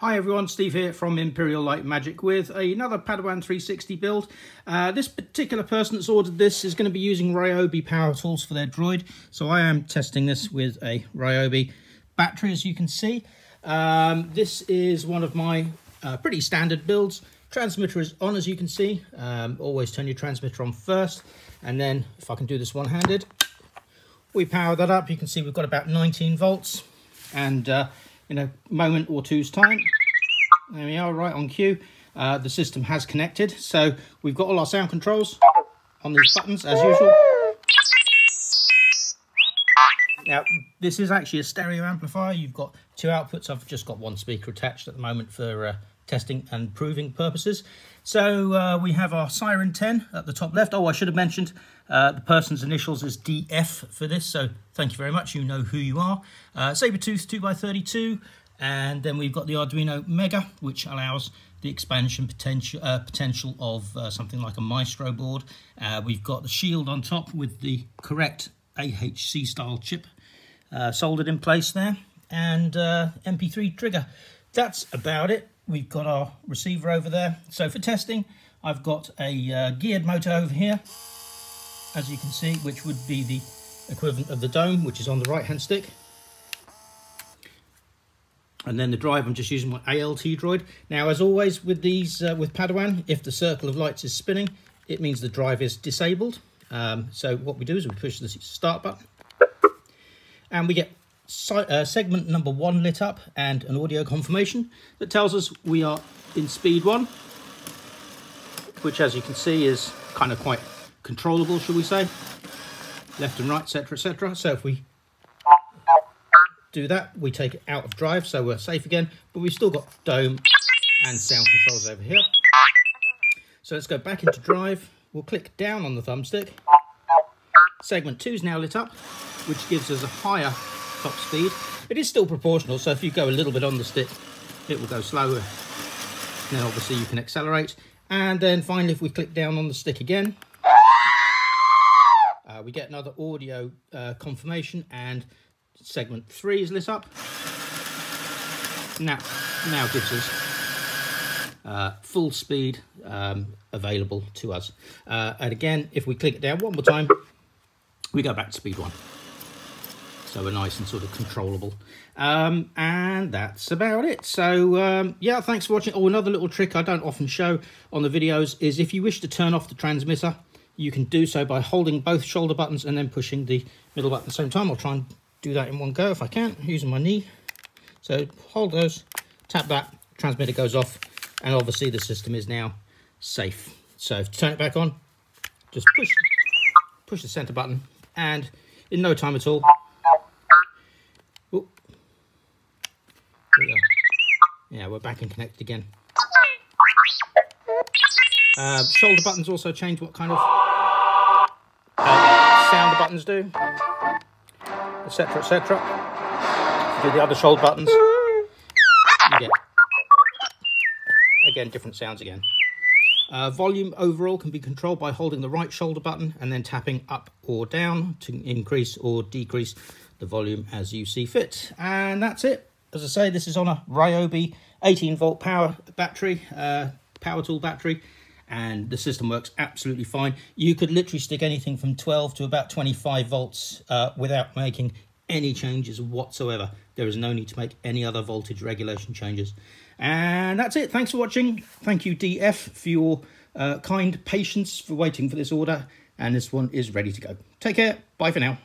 Hi everyone, Steve here from Imperial Light Magic with another Padawan 360 build. Uh, this particular person that's ordered this is going to be using Ryobi power tools for their droid. So I am testing this with a Ryobi battery as you can see. Um, this is one of my uh, pretty standard builds. Transmitter is on as you can see. Um, always turn your transmitter on first. And then if I can do this one-handed, we power that up. You can see we've got about 19 volts. And uh, in a moment or two's time. There we are, right on cue. Uh, the system has connected. So we've got all our sound controls on these buttons as usual. Now, this is actually a stereo amplifier. You've got two outputs. I've just got one speaker attached at the moment for uh, testing and proving purposes. So uh, we have our Syren 10 at the top left. Oh, I should have mentioned uh, the person's initials is DF for this, so thank you very much. You know who you are. Uh, Sabertooth 2x32, and then we've got the Arduino Mega, which allows the expansion potential uh, potential of uh, something like a Maestro board. Uh, we've got the shield on top with the correct AHC style chip uh, soldered in place there, and MP3 trigger. That's about it we've got our receiver over there. So for testing, I've got a uh, geared motor over here, as you can see, which would be the equivalent of the dome, which is on the right-hand stick. And then the drive, I'm just using my ALT droid. Now, as always with these, uh, with Padawan, if the circle of lights is spinning, it means the drive is disabled. Um, so what we do is we push the start button and we get uh, segment number one lit up and an audio confirmation that tells us we are in speed one, which as you can see is kind of quite controllable, shall we say, left and right, etc, etc. So if we do that, we take it out of drive, so we're safe again, but we've still got dome and sound controls over here. So let's go back into drive. We'll click down on the thumbstick. Segment two is now lit up, which gives us a higher top speed. It is still proportional, so if you go a little bit on the stick, it will go slower. Then obviously you can accelerate. And then finally, if we click down on the stick again, uh, we get another audio uh, confirmation and segment three is lit up. Now, now gives us uh, full speed um, available to us. Uh, and again, if we click it down one more time, we go back to speed one so we're nice and sort of controllable. Um, and that's about it. So um, yeah, thanks for watching. Oh, another little trick I don't often show on the videos is if you wish to turn off the transmitter, you can do so by holding both shoulder buttons and then pushing the middle button at the same time. I'll try and do that in one go if I can, using my knee. So hold those, tap that, transmitter goes off, and obviously the system is now safe. So to turn it back on, just push, push the center button, and in no time at all, Yeah, we're back and connected again. Uh, shoulder buttons also change what kind of uh, sound the buttons do, etc, etc. do the other shoulder buttons, again, different sounds again. Uh, volume overall can be controlled by holding the right shoulder button and then tapping up or down to increase or decrease the volume as you see fit. And that's it as I say, this is on a Ryobi 18 volt power battery, uh, power tool battery, and the system works absolutely fine. You could literally stick anything from 12 to about 25 volts uh, without making any changes whatsoever. There is no need to make any other voltage regulation changes. And that's it. Thanks for watching. Thank you, DF, for your uh, kind patience for waiting for this order. And this one is ready to go. Take care. Bye for now.